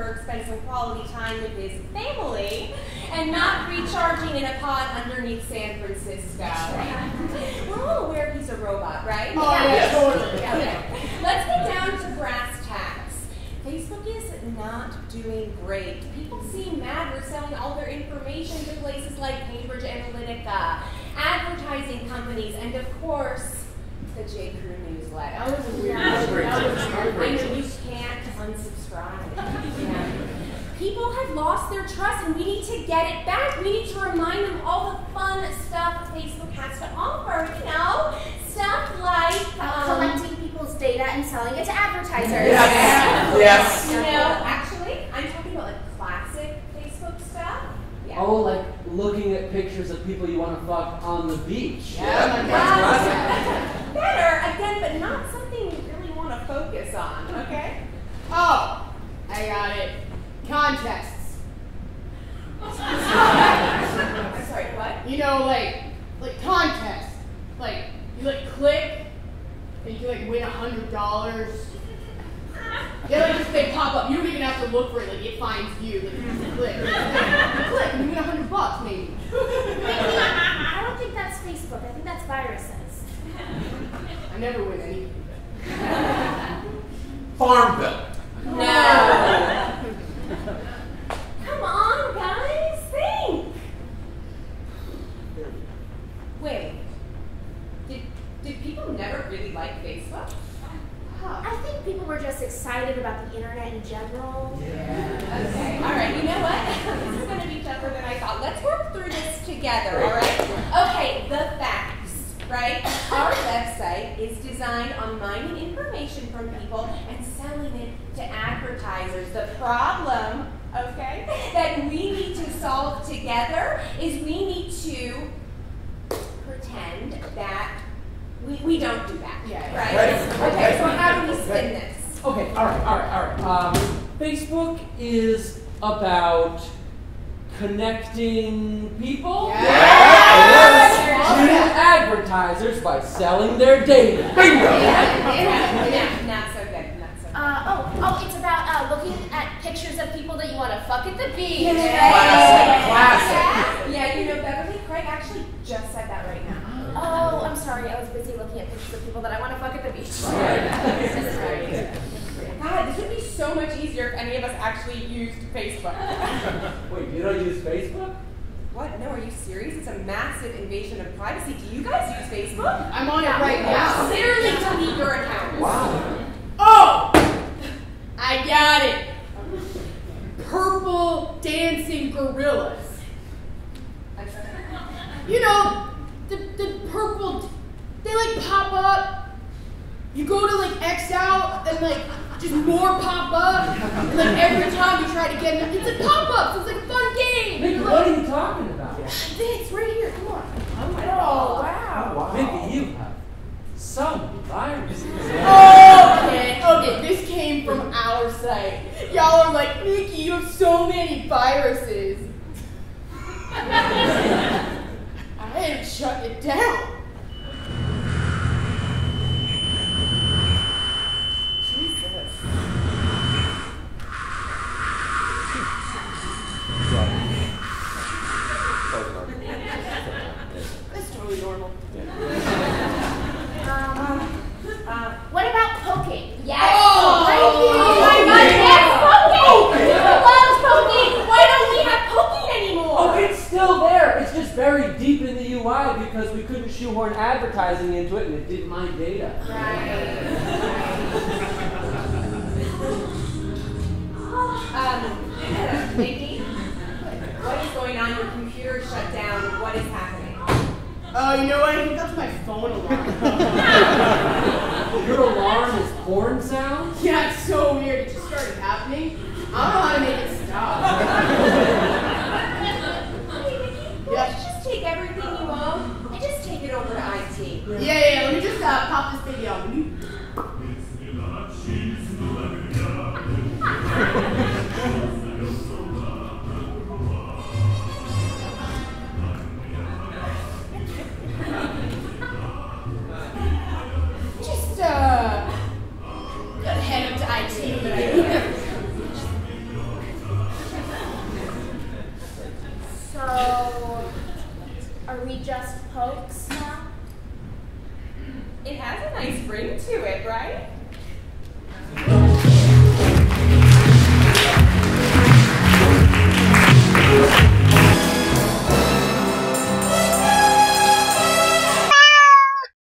Zuckerberg spend some quality time with his family and not recharging in a pod underneath San Francisco. We're all aware he's a robot, right? Oh, yeah, totally. Okay. Let's get down to brass tacks. Facebook is not doing great. People seem mad we're selling all their information to places like Cambridge Analytica, advertising companies, and of course, the J. Crew newsletter. That was a weird That was great. I you can't unsubscribe. Yeah. People have lost their trust and we need to get it back. We need to remind them all the fun stuff Facebook has to offer. You know, stuff like um, collecting people's data and selling it to advertisers. Yes. Yes. You know, actually, I'm talking about like classic Facebook stuff. Yeah. Oh, like looking at pictures of people you want to fuck on the beach. Yeah, that's classic. Better, again, but not something you really want to focus on, okay? Oh, I got it. Contests. I'm sorry, what? You know, like, like contests. Like, you like click, and you like win a hundred dollars. They like just they pop up. You don't even have to look for it. Like it finds you. Like you just click. You click, and you win a hundred bucks maybe. I don't think that's Facebook. I think that's viruses. I never win anything. FarmVille. No. Come on, guys, think. Wait. Did did people never really like Facebook? I think people were just excited about the internet in general. Okay. All right. You know what? this is going to be tougher than I thought. Let's work through this together. All right. Okay. The facts. Right. Our website is designed on mining information from people and selling it to advertisers. The problem, okay, that we need to solve together is we need to pretend that we, we don't do that. Yeah. Right. Right. Okay. So how do we spin this? Okay, all right, all right, all right. Um, Facebook is about connecting people to advertisers by selling their data. Bingo. Yeah, not so good, not so good. Uh, oh, oh, it's about uh, looking at pictures of people that you want to fuck at the beach. Classic. Classic. Yeah, you know, Beverly Craig actually just said that right now. Oh, I'm sorry. I was busy looking at pictures of people that I want to fuck at the beach. God, this would be so much easier if any of us actually used Facebook. Wait, you don't use Facebook? What? No, are you serious? It's a massive invasion of privacy. Do you guys use Facebook? I'm on it right now. Clearly delete your account. Wow. Oh, I got it. Purple dancing gorillas. You know, the, the purple, they like pop up. You go to like X out and like just more pop up. And like every time you try to get them, it's a pop up. So it's like a fun game. Mickie, what like, are you talking about? It's right here. Come on. Oh, oh, wow. Wow. Mickie, you have some virus. Oh, okay, okay, this came from our site. Y'all are like, Nikki, you have so many viruses. I had to shut it down. Jesus. That's totally normal. Um, Uh, what about poking? yes. Oh, oh my God, yes, poking. Who loves poking? Why don't we have poking anymore? Oh, it's still there. It's just buried deep in the UI because we couldn't shoehorn advertising into it and it didn't mine data. Um, Nikki, what is going on? Your computer shut down. What is happening? Oh, you know what? I think that's my phone alarm. Your alarm is porn sounds? yeah, it's so weird. It just started happening. I don't know how to make it stop. So, are we just pokes now? It has a nice ring to it, right?